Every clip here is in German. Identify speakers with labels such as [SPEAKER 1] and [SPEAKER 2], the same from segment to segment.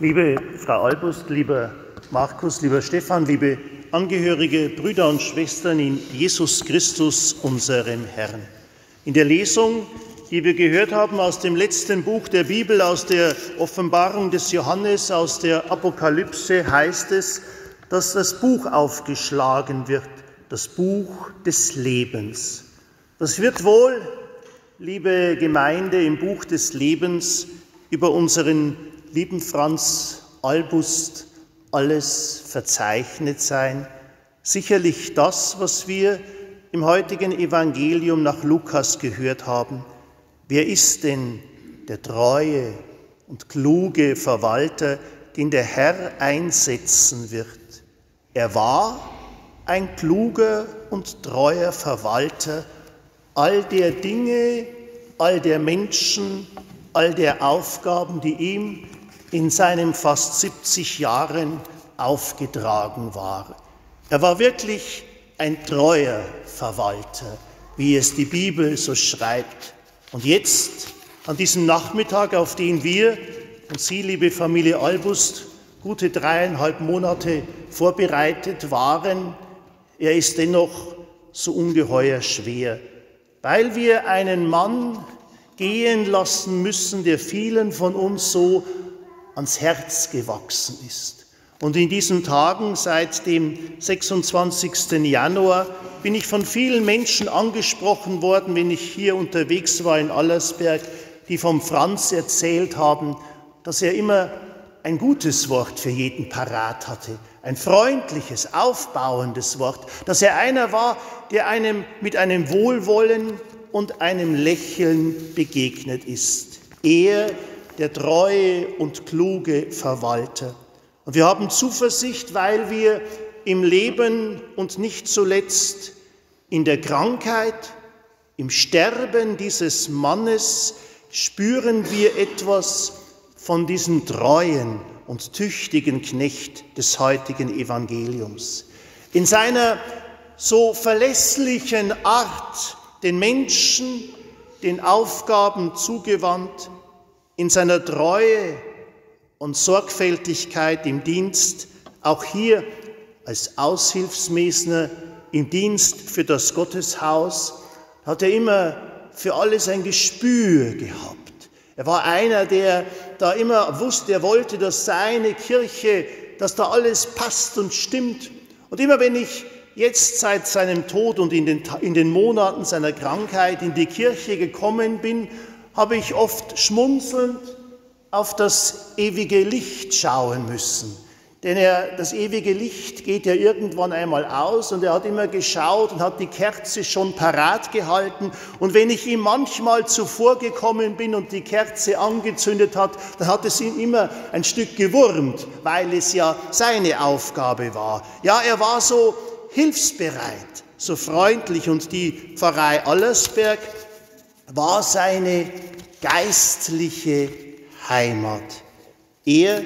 [SPEAKER 1] Liebe Frau Albust, lieber Markus, lieber Stefan, liebe Angehörige, Brüder und Schwestern in Jesus Christus, unserem Herrn. In der Lesung, die wir gehört haben aus dem letzten Buch der Bibel, aus der Offenbarung des Johannes, aus der Apokalypse, heißt es, dass das Buch aufgeschlagen wird, das Buch des Lebens. Das wird wohl, liebe Gemeinde, im Buch des Lebens über unseren lieben Franz Albust alles verzeichnet sein. Sicherlich das, was wir im heutigen Evangelium nach Lukas gehört haben. Wer ist denn der treue und kluge Verwalter, den der Herr einsetzen wird? Er war ein kluger und treuer Verwalter all der Dinge, all der Menschen, all der Aufgaben, die ihm in seinen fast 70 Jahren aufgetragen waren. Er war wirklich ein treuer Verwalter, wie es die Bibel so schreibt. Und jetzt, an diesem Nachmittag, auf den wir und Sie, liebe Familie Albust, gute dreieinhalb Monate vorbereitet waren, er ist dennoch so ungeheuer schwer, weil wir einen Mann gehen lassen müssen, der vielen von uns so ans Herz gewachsen ist. Und in diesen Tagen, seit dem 26. Januar, bin ich von vielen Menschen angesprochen worden, wenn ich hier unterwegs war in Allersberg, die vom Franz erzählt haben, dass er immer ein gutes Wort für jeden parat hatte, ein freundliches, aufbauendes Wort, dass er einer war, der einem mit einem Wohlwollen und einem Lächeln begegnet ist. Er, der treue und kluge Verwalter. Und wir haben Zuversicht, weil wir im Leben und nicht zuletzt in der Krankheit, im Sterben dieses Mannes spüren wir etwas von diesem treuen und tüchtigen Knecht des heutigen Evangeliums. In seiner so verlässlichen Art, den Menschen, den Aufgaben zugewandt, in seiner Treue und Sorgfältigkeit im Dienst, auch hier als Aushilfsmesner im Dienst für das Gotteshaus, hat er immer für alles ein Gespür gehabt. Er war einer, der da immer wusste, er wollte, dass seine Kirche, dass da alles passt und stimmt. Und immer wenn ich jetzt seit seinem Tod und in den, in den Monaten seiner Krankheit in die Kirche gekommen bin, habe ich oft schmunzelnd auf das ewige Licht schauen müssen. Denn er, das ewige Licht geht ja irgendwann einmal aus und er hat immer geschaut und hat die Kerze schon parat gehalten. Und wenn ich ihm manchmal zuvor gekommen bin und die Kerze angezündet hat, dann hat es ihn immer ein Stück gewurmt, weil es ja seine Aufgabe war. Ja, er war so hilfsbereit, so freundlich und die Pfarrei Allersberg war seine geistliche Heimat. Er,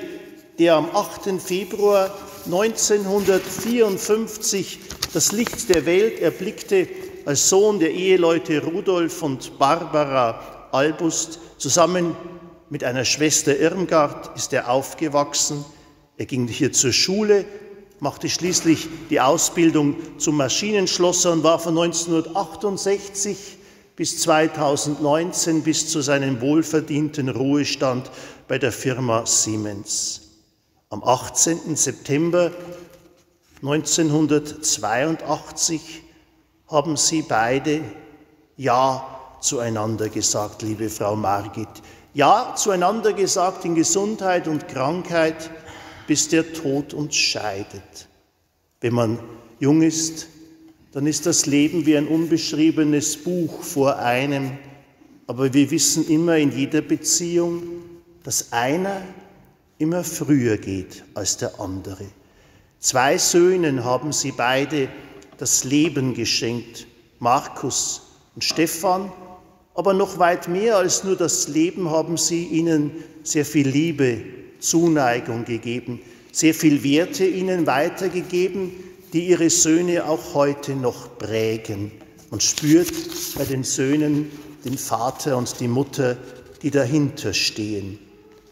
[SPEAKER 1] der am 8. Februar 1954 das Licht der Welt erblickte, als Sohn der Eheleute Rudolf und Barbara Albust, zusammen mit einer Schwester Irmgard ist er aufgewachsen. Er ging hier zur Schule, machte schließlich die Ausbildung zum Maschinenschlosser und war von 1968 bis 2019 bis zu seinem wohlverdienten Ruhestand bei der Firma Siemens. Am 18. September 1982 haben sie beide Ja zueinander gesagt, liebe Frau Margit. Ja zueinander gesagt in Gesundheit und Krankheit, bis der Tod uns scheidet. Wenn man jung ist, dann ist das Leben wie ein unbeschriebenes Buch vor einem. Aber wir wissen immer in jeder Beziehung, dass einer immer früher geht als der andere. Zwei Söhnen haben sie beide das Leben geschenkt, Markus und Stephan, aber noch weit mehr als nur das Leben haben sie ihnen sehr viel Liebe, Zuneigung gegeben, sehr viel Werte ihnen weitergegeben, die ihre Söhne auch heute noch prägen. Man spürt bei den Söhnen den Vater und die Mutter, die dahinter stehen.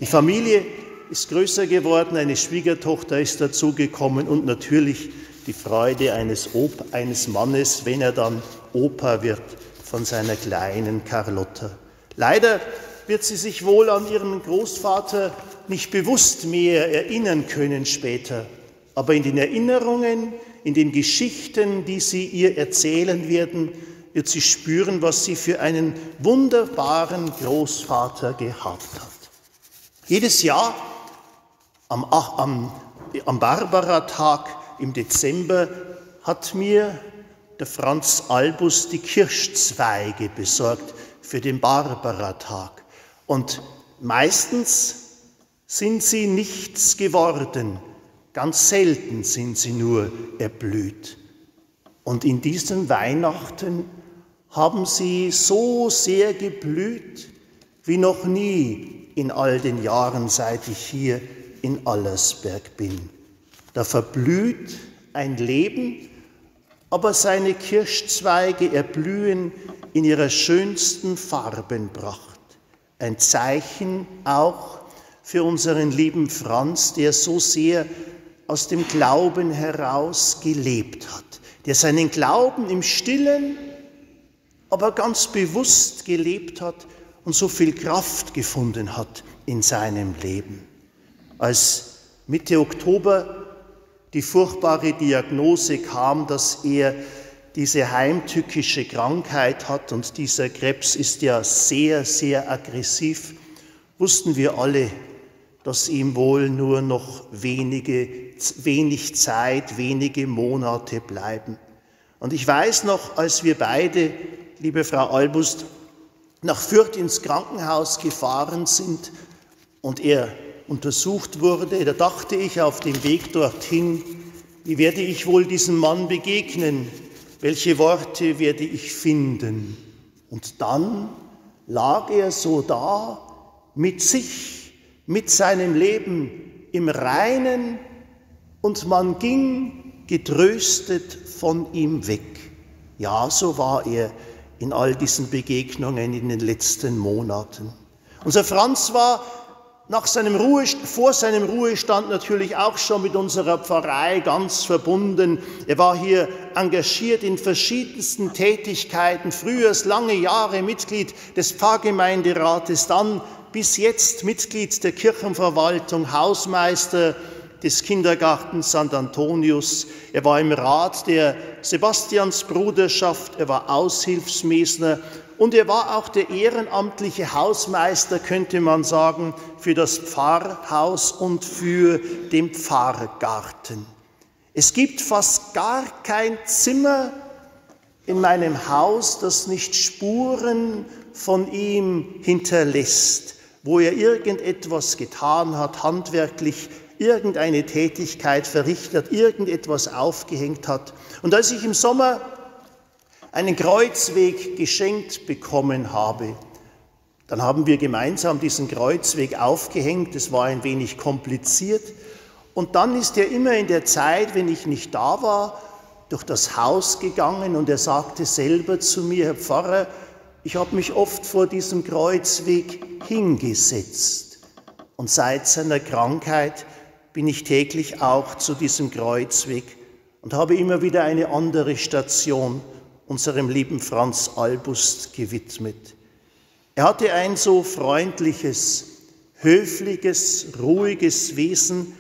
[SPEAKER 1] Die Familie ist größer geworden, eine Schwiegertochter ist dazugekommen und natürlich die Freude eines, Op eines Mannes, wenn er dann Opa wird von seiner kleinen Carlotta. Leider wird sie sich wohl an ihren Großvater nicht bewusst mehr erinnern können später, aber in den Erinnerungen, in den Geschichten, die sie ihr erzählen werden, wird sie spüren, was sie für einen wunderbaren Großvater gehabt hat. Jedes Jahr am, am, am Barbara-Tag im Dezember hat mir der Franz Albus die Kirschzweige besorgt für den Barbara-Tag. Und meistens sind sie nichts geworden, ganz selten sind sie nur erblüht. Und in diesen Weihnachten haben sie so sehr geblüht wie noch nie in all den Jahren, seit ich hier in Allersberg bin. Da verblüht ein Leben, aber seine Kirschzweige erblühen in ihrer schönsten Farbenpracht. Ein Zeichen auch für unseren lieben Franz, der so sehr aus dem Glauben heraus gelebt hat, der seinen Glauben im stillen, aber ganz bewusst gelebt hat und so viel Kraft gefunden hat in seinem Leben. Als Mitte Oktober die furchtbare Diagnose kam, dass er diese heimtückische Krankheit hat und dieser Krebs ist ja sehr, sehr aggressiv, wussten wir alle, dass ihm wohl nur noch wenige, wenig Zeit, wenige Monate bleiben. Und ich weiß noch, als wir beide liebe Frau Albust, nach Fürth ins Krankenhaus gefahren sind und er untersucht wurde, da dachte ich auf dem Weg dorthin, wie werde ich wohl diesem Mann begegnen? Welche Worte werde ich finden? Und dann lag er so da mit sich, mit seinem Leben im Reinen und man ging getröstet von ihm weg. Ja, so war er in all diesen Begegnungen in den letzten Monaten. Unser Franz war nach seinem vor seinem Ruhestand natürlich auch schon mit unserer Pfarrei ganz verbunden. Er war hier engagiert in verschiedensten Tätigkeiten, früher lange Jahre Mitglied des Pfarrgemeinderates, dann bis jetzt Mitglied der Kirchenverwaltung, Hausmeister des Kindergartens St. Antonius. Er war im Rat der Sebastiansbruderschaft, er war Aushilfsmesner und er war auch der ehrenamtliche Hausmeister, könnte man sagen, für das Pfarrhaus und für den Pfarrgarten. Es gibt fast gar kein Zimmer in meinem Haus, das nicht Spuren von ihm hinterlässt, wo er irgendetwas getan hat, handwerklich irgendeine Tätigkeit verrichtet, irgendetwas aufgehängt hat. Und als ich im Sommer einen Kreuzweg geschenkt bekommen habe, dann haben wir gemeinsam diesen Kreuzweg aufgehängt. Es war ein wenig kompliziert. Und dann ist er immer in der Zeit, wenn ich nicht da war, durch das Haus gegangen und er sagte selber zu mir, Herr Pfarrer, ich habe mich oft vor diesem Kreuzweg hingesetzt. Und seit seiner Krankheit bin ich täglich auch zu diesem Kreuzweg und habe immer wieder eine andere Station unserem lieben Franz Albust gewidmet. Er hatte ein so freundliches, höfliches, ruhiges Wesen.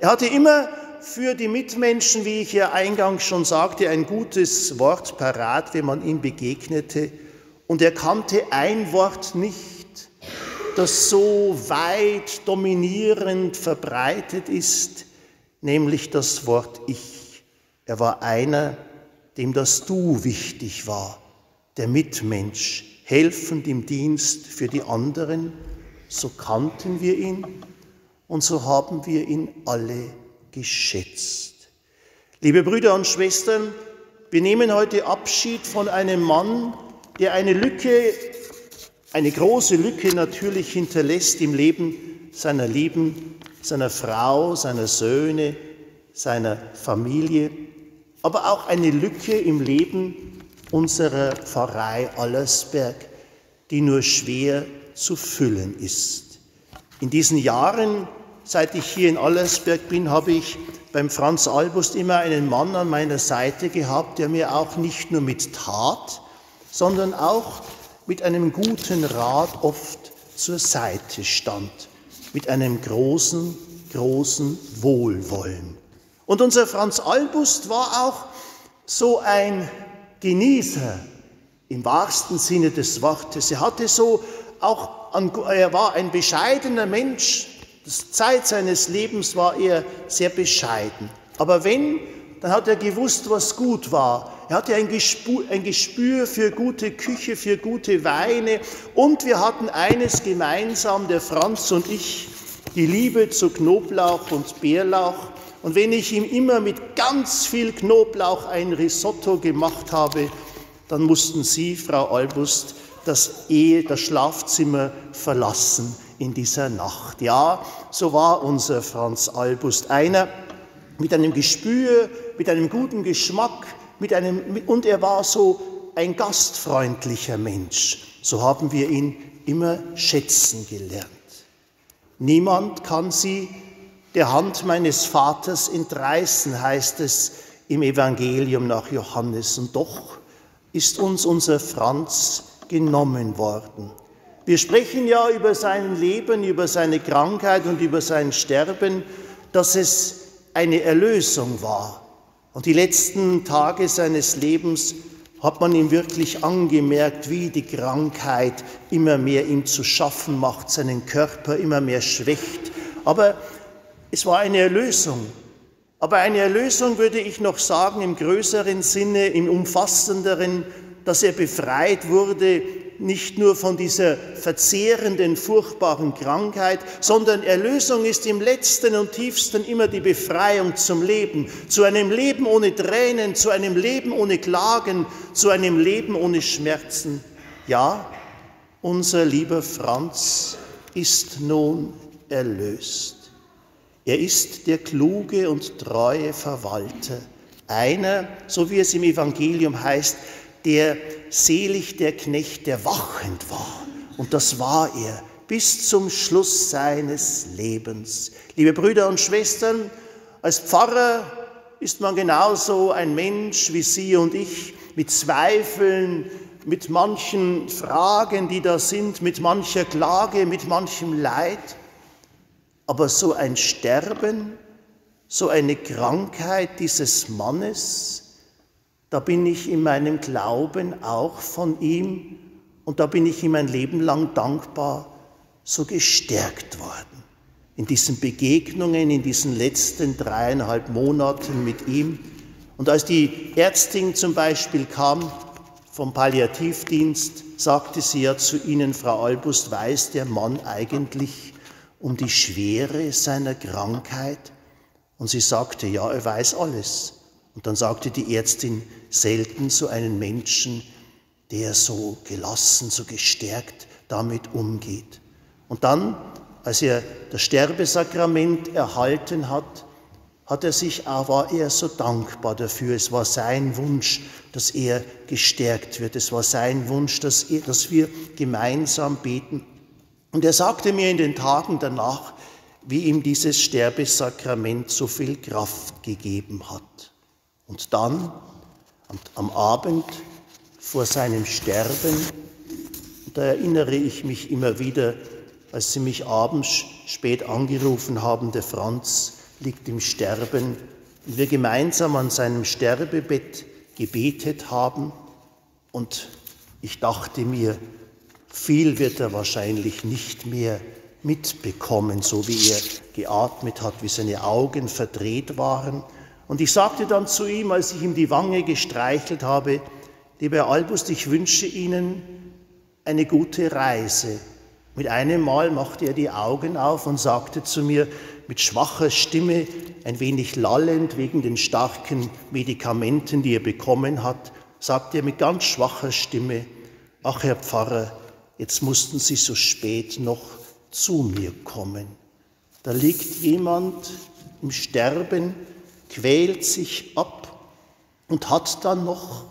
[SPEAKER 1] Er hatte immer für die Mitmenschen, wie ich ja eingangs schon sagte, ein gutes Wort parat, wenn man ihm begegnete. Und er kannte ein Wort nicht, das so weit dominierend verbreitet ist, nämlich das Wort Ich. Er war einer, dem das Du wichtig war, der Mitmensch, helfend im Dienst für die anderen. So kannten wir ihn und so haben wir ihn alle geschätzt. Liebe Brüder und Schwestern, wir nehmen heute Abschied von einem Mann, der eine Lücke eine große Lücke natürlich hinterlässt im Leben seiner Lieben, seiner Frau, seiner Söhne, seiner Familie, aber auch eine Lücke im Leben unserer Pfarrei Allersberg, die nur schwer zu füllen ist. In diesen Jahren seit ich hier in Allersberg bin, habe ich beim Franz Albust immer einen Mann an meiner Seite gehabt, der mir auch nicht nur mit Tat, sondern auch mit einem guten Rat oft zur Seite stand, mit einem großen, großen Wohlwollen. Und unser Franz Albust war auch so ein Genießer im wahrsten Sinne des Wortes. Er hatte so auch, er war ein bescheidener Mensch. Die Zeit seines Lebens war er sehr bescheiden. Aber wenn, dann hat er gewusst, was gut war. Er hatte ein Gespür, ein Gespür für gute Küche, für gute Weine. Und wir hatten eines gemeinsam, der Franz und ich, die Liebe zu Knoblauch und Bärlauch. Und wenn ich ihm immer mit ganz viel Knoblauch ein Risotto gemacht habe, dann mussten Sie, Frau Albust, das Ehe, das Schlafzimmer verlassen in dieser Nacht. Ja, so war unser Franz Albust einer mit einem Gespür, mit einem guten Geschmack, mit einem, und er war so ein gastfreundlicher Mensch. So haben wir ihn immer schätzen gelernt. Niemand kann sie der Hand meines Vaters entreißen, heißt es im Evangelium nach Johannes. Und doch ist uns unser Franz genommen worden. Wir sprechen ja über sein Leben, über seine Krankheit und über sein Sterben, dass es eine Erlösung war. Und die letzten Tage seines Lebens hat man ihm wirklich angemerkt, wie die Krankheit immer mehr ihm zu schaffen macht, seinen Körper immer mehr schwächt. Aber es war eine Erlösung. Aber eine Erlösung würde ich noch sagen im größeren Sinne, im umfassenderen, dass er befreit wurde, nicht nur von dieser verzehrenden, furchtbaren Krankheit, sondern Erlösung ist im letzten und tiefsten immer die Befreiung zum Leben, zu einem Leben ohne Tränen, zu einem Leben ohne Klagen, zu einem Leben ohne Schmerzen. Ja, unser lieber Franz ist nun erlöst. Er ist der kluge und treue Verwalter, einer, so wie es im Evangelium heißt, der selig der Knecht, der wachend war. Und das war er bis zum Schluss seines Lebens. Liebe Brüder und Schwestern, als Pfarrer ist man genauso ein Mensch wie Sie und ich, mit Zweifeln, mit manchen Fragen, die da sind, mit mancher Klage, mit manchem Leid. Aber so ein Sterben, so eine Krankheit dieses Mannes, da bin ich in meinem Glauben auch von ihm und da bin ich ihm ein Leben lang dankbar, so gestärkt worden. In diesen Begegnungen, in diesen letzten dreieinhalb Monaten mit ihm. Und als die Ärztin zum Beispiel kam vom Palliativdienst, sagte sie ja zu Ihnen, Frau Albust, weiß der Mann eigentlich, um die Schwere seiner Krankheit? Und sie sagte, ja, er weiß alles. Und dann sagte die Ärztin, selten so einen Menschen, der so gelassen, so gestärkt damit umgeht. Und dann, als er das Sterbesakrament erhalten hat, hat er sich, war er so dankbar dafür. Es war sein Wunsch, dass er gestärkt wird. Es war sein Wunsch, dass, er, dass wir gemeinsam beten. Und er sagte mir in den Tagen danach, wie ihm dieses Sterbesakrament so viel Kraft gegeben hat. Und dann, am Abend vor seinem Sterben, da erinnere ich mich immer wieder, als sie mich abends spät angerufen haben, der Franz liegt im Sterben, und wir gemeinsam an seinem Sterbebett gebetet haben. Und ich dachte mir, viel wird er wahrscheinlich nicht mehr mitbekommen, so wie er geatmet hat, wie seine Augen verdreht waren. Und ich sagte dann zu ihm, als ich ihm die Wange gestreichelt habe, lieber Herr Albust, ich wünsche Ihnen eine gute Reise. Mit einem Mal machte er die Augen auf und sagte zu mir mit schwacher Stimme, ein wenig lallend wegen den starken Medikamenten, die er bekommen hat, sagte er mit ganz schwacher Stimme, ach Herr Pfarrer, Jetzt mussten sie so spät noch zu mir kommen. Da liegt jemand im Sterben, quält sich ab und hat dann noch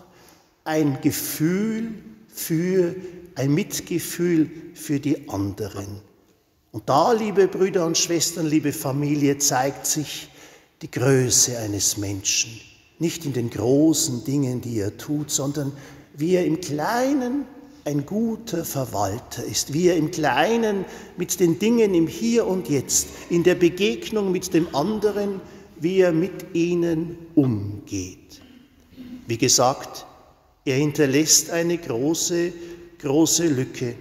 [SPEAKER 1] ein Gefühl für, ein Mitgefühl für die anderen. Und da, liebe Brüder und Schwestern, liebe Familie, zeigt sich die Größe eines Menschen. Nicht in den großen Dingen, die er tut, sondern wie er im Kleinen ein guter Verwalter ist, wie er im Kleinen mit den Dingen im Hier und Jetzt, in der Begegnung mit dem anderen, wie er mit ihnen umgeht. Wie gesagt, er hinterlässt eine große, große Lücke.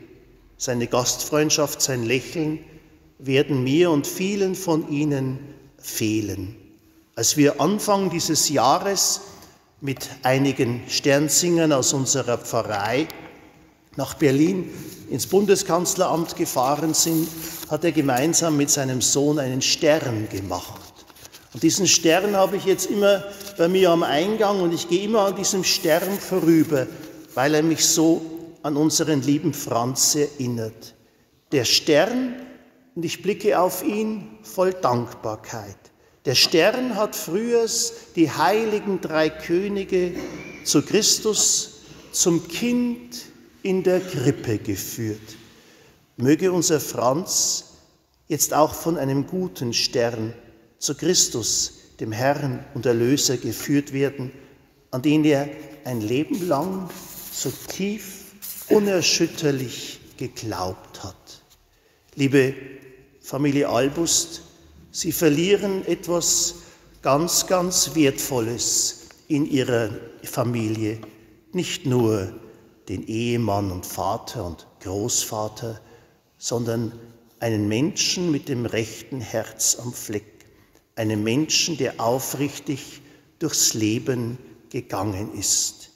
[SPEAKER 1] Seine Gastfreundschaft, sein Lächeln werden mir und vielen von Ihnen fehlen. Als wir Anfang dieses Jahres mit einigen Sternsingern aus unserer Pfarrei nach Berlin ins Bundeskanzleramt gefahren sind, hat er gemeinsam mit seinem Sohn einen Stern gemacht. Und diesen Stern habe ich jetzt immer bei mir am Eingang und ich gehe immer an diesem Stern vorüber, weil er mich so an unseren lieben Franz erinnert. Der Stern, und ich blicke auf ihn voll Dankbarkeit. Der Stern hat früher die heiligen drei Könige zu Christus, zum Kind in der Krippe geführt. Möge unser Franz jetzt auch von einem guten Stern zu Christus, dem Herrn und Erlöser, geführt werden, an den er ein Leben lang so tief, unerschütterlich geglaubt hat. Liebe Familie Albust, Sie verlieren etwas ganz, ganz Wertvolles in Ihrer Familie, nicht nur den Ehemann und Vater und Großvater, sondern einen Menschen mit dem rechten Herz am Fleck, einen Menschen, der aufrichtig durchs Leben gegangen ist.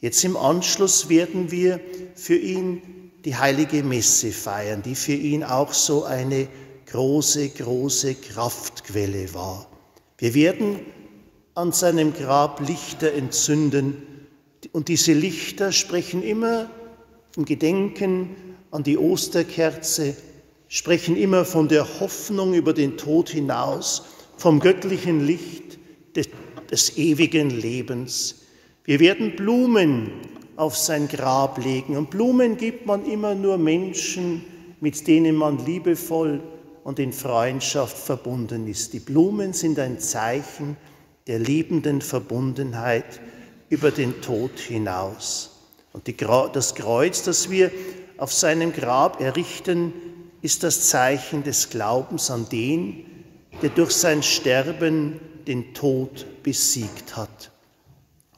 [SPEAKER 1] Jetzt im Anschluss werden wir für ihn die heilige Messe feiern, die für ihn auch so eine große, große Kraftquelle war. Wir werden an seinem Grab Lichter entzünden, und diese Lichter sprechen immer im Gedenken an die Osterkerze, sprechen immer von der Hoffnung über den Tod hinaus, vom göttlichen Licht des, des ewigen Lebens. Wir werden Blumen auf sein Grab legen. Und Blumen gibt man immer nur Menschen, mit denen man liebevoll und in Freundschaft verbunden ist. Die Blumen sind ein Zeichen der liebenden Verbundenheit über den Tod hinaus. Und die, das Kreuz, das wir auf seinem Grab errichten, ist das Zeichen des Glaubens an den, der durch sein Sterben den Tod besiegt hat.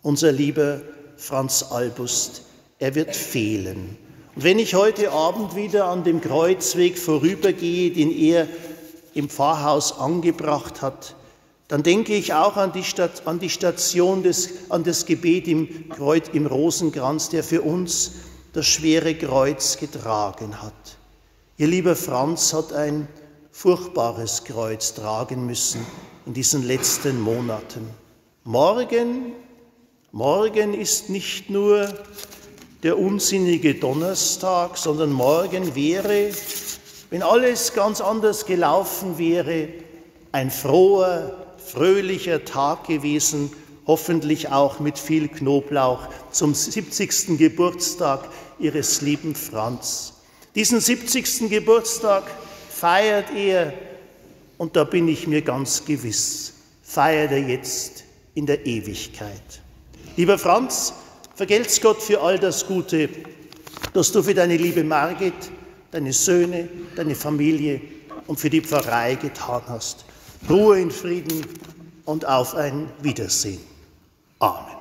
[SPEAKER 1] Unser lieber Franz Albust, er wird fehlen. Und wenn ich heute Abend wieder an dem Kreuzweg vorübergehe, den er im Pfarrhaus angebracht hat, dann denke ich auch an die, Stat an die Station, des, an das Gebet im, Kreuz, im Rosenkranz, der für uns das schwere Kreuz getragen hat. Ihr lieber Franz hat ein furchtbares Kreuz tragen müssen in diesen letzten Monaten. Morgen, morgen ist nicht nur der unsinnige Donnerstag, sondern morgen wäre, wenn alles ganz anders gelaufen wäre, ein froher, fröhlicher Tag gewesen, hoffentlich auch mit viel Knoblauch zum 70. Geburtstag ihres lieben Franz. Diesen 70. Geburtstag feiert er, und da bin ich mir ganz gewiss, feiert er jetzt in der Ewigkeit. Lieber Franz, vergelt's Gott für all das Gute, das du für deine liebe Margit, deine Söhne, deine Familie und für die Pfarrei getan hast. Ruhe in Frieden und auf ein Wiedersehen. Amen.